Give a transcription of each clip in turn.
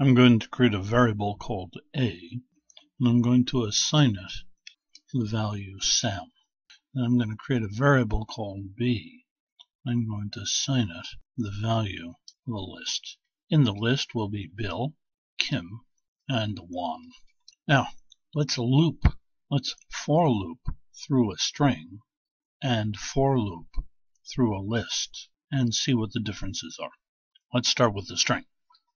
I'm going to create a variable called a, and I'm going to assign it the value Sam. Then I'm going to create a variable called b. I'm going to assign it the value of a list. In the list will be Bill, Kim, and Juan. Now, let's loop, let's for loop through a string and for loop through a list and see what the differences are. Let's start with the string.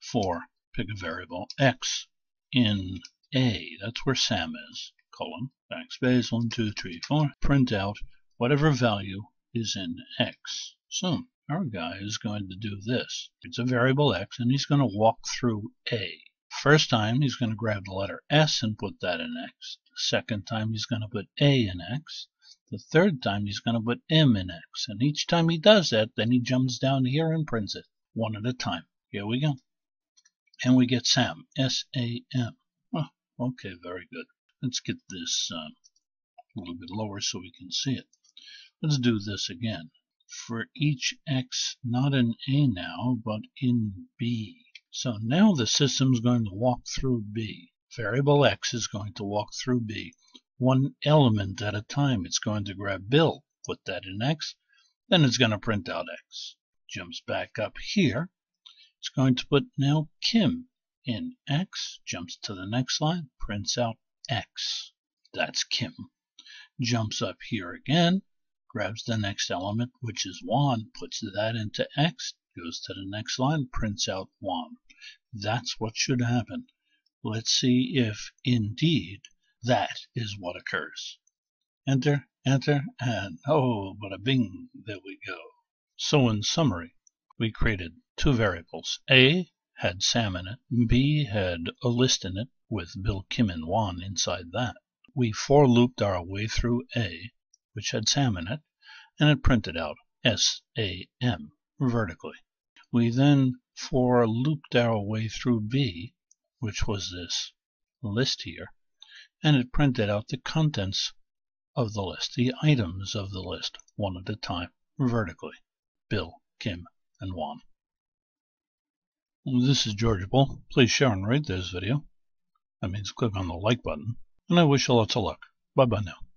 For, pick a variable, x in a, that's where Sam is, colon, backspace, 1, 2, 3, 4, print out whatever value is in x. So our guy is going to do this. It's a variable x and he's going to walk through a. First time he's going to grab the letter s and put that in x. The second time he's going to put a in x. The third time he's going to put m in x. And each time he does that, then he jumps down here and prints it one at a time. Here we go. And we get Sam, S-A-M. Oh, okay, very good. Let's get this uh, a little bit lower so we can see it. Let's do this again. For each x, not in A now, but in B. So now the system is going to walk through B. Variable x is going to walk through B. One element at a time. It's going to grab Bill, put that in x, then it's going to print out x. Jumps back up here. It's going to put now Kim in x, jumps to the next line, prints out x. That's Kim. Jumps up here again, grabs the next element, which is Juan, puts that into x, goes to the next line, prints out Juan. That's what should happen. Let's see if indeed that is what occurs. Enter, enter, and oh, but a bing, there we go. So in summary, we created two variables. A had Sam in it, B had a list in it with Bill, Kim, and Juan inside that. We for looped our way through A, which had Sam in it, and it printed out S-A-M vertically. We then for looped our way through B, which was this list here, and it printed out the contents of the list, the items of the list, one at a time, vertically. Bill, Kim, and Juan. This is George Boole. Please share and rate this video. That means click on the like button. And I wish you lots of luck. Bye bye now.